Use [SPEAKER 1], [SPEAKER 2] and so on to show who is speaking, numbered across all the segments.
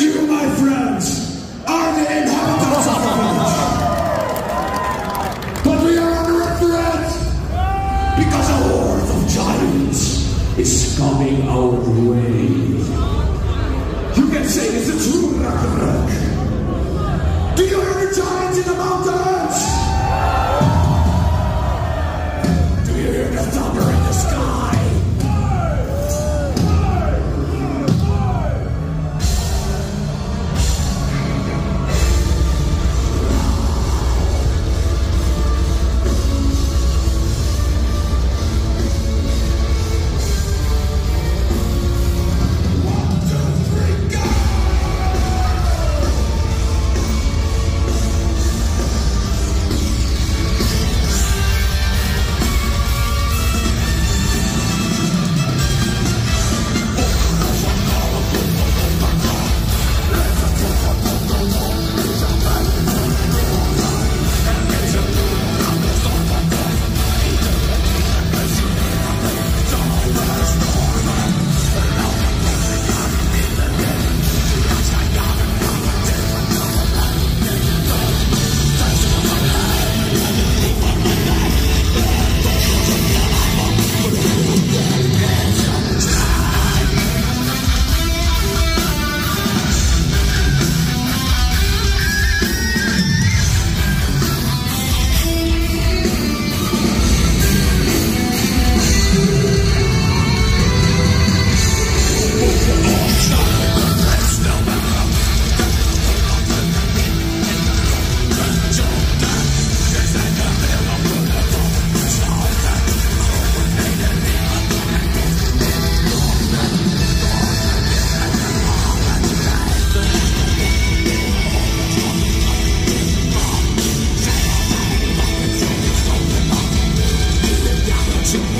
[SPEAKER 1] You, my friends, are the inhabitants of the village. But we are under a threat because a horde of giants is coming our way. You can say it's a true Ragnarok. Do you hear the giants in the mountains? to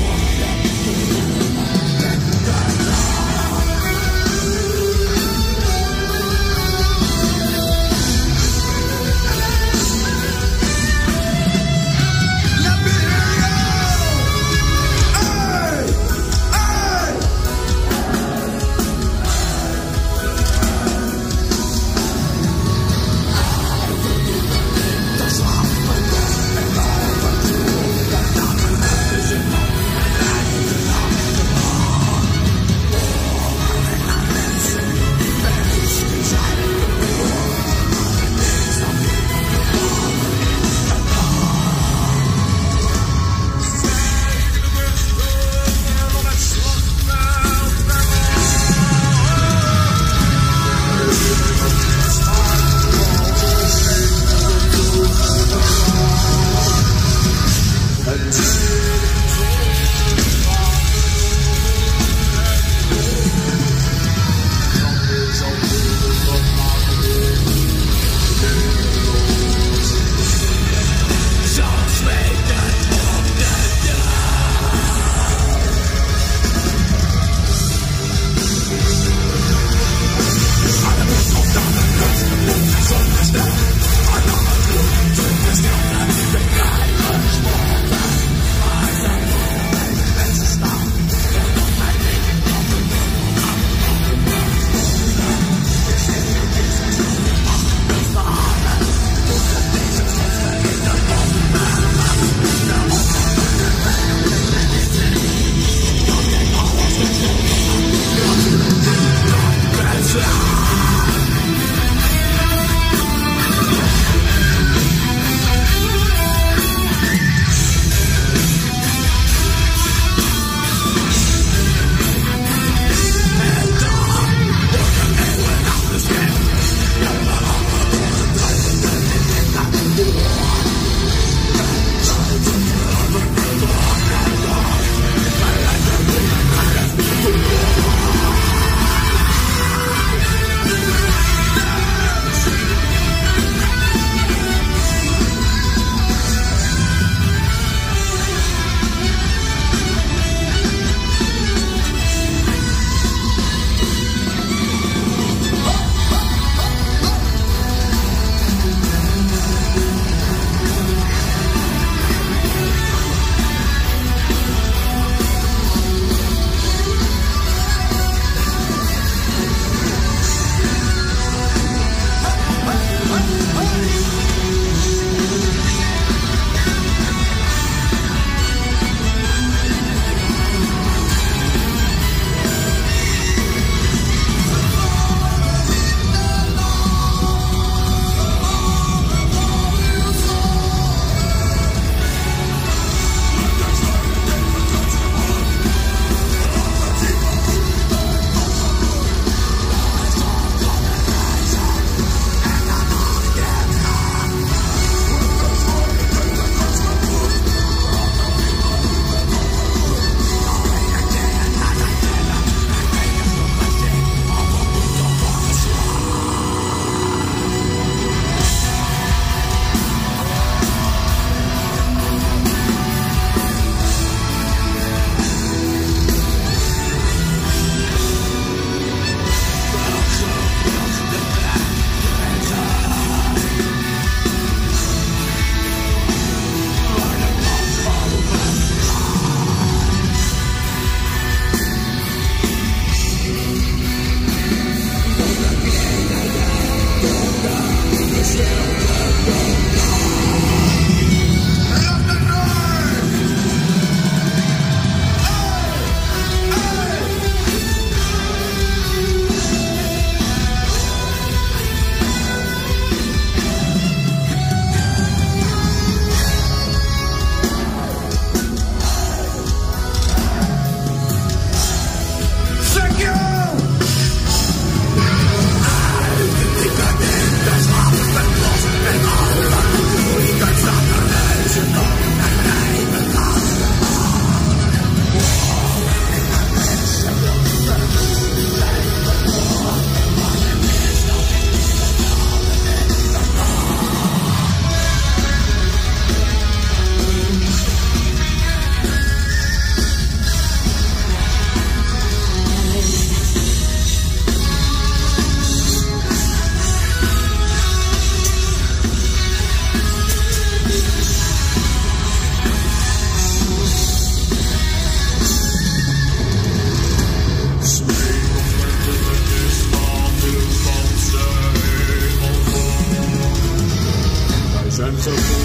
[SPEAKER 1] so cool.